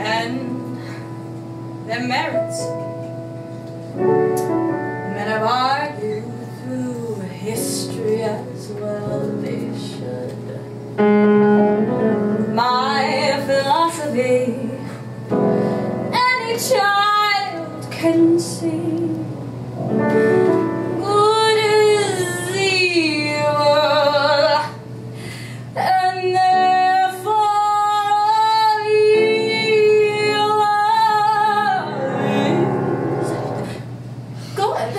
and their merits. Men have argued through history as well they should. My philosophy, any child can see.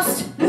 must